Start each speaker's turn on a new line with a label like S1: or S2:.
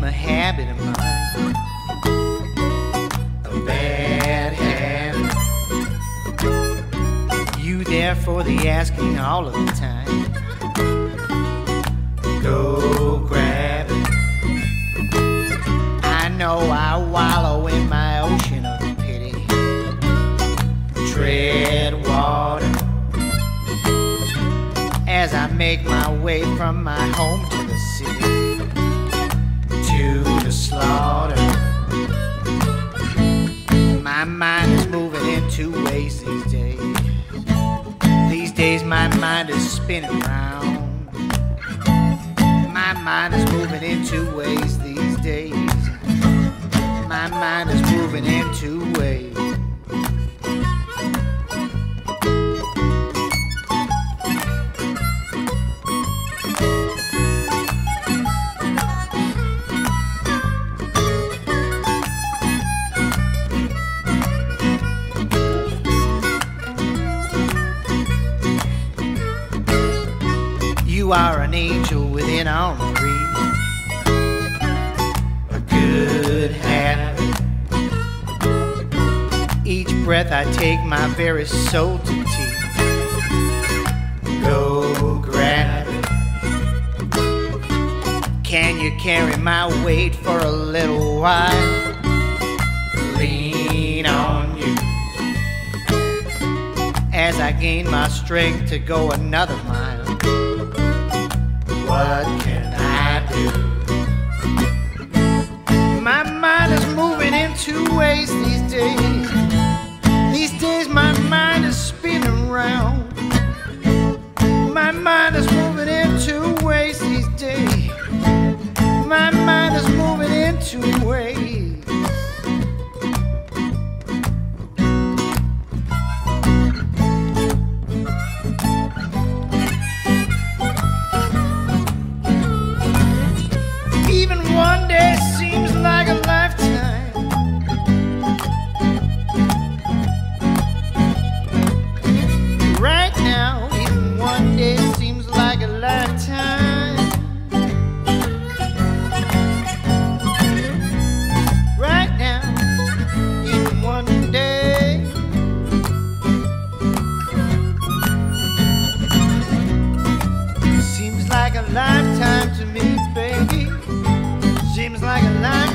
S1: became a habit of mine. A bad habit. You there for the asking all of the time. Go grab it. I know I wallow in my ocean of pity. Tread water. As I make my way from my home to the city. Two ways these days. These days, my mind is spinning round. My mind is moving in two ways these days. My mind is moving in two ways. You are an angel within arm reach. A good habit. Each breath I take, my very soul to teach. Go grab it. Can you carry my weight for a little while? Lean on you as I gain my strength to go another mile. Two ways these days. These days, my mind lifetime to me, baby. Seems like a lifetime.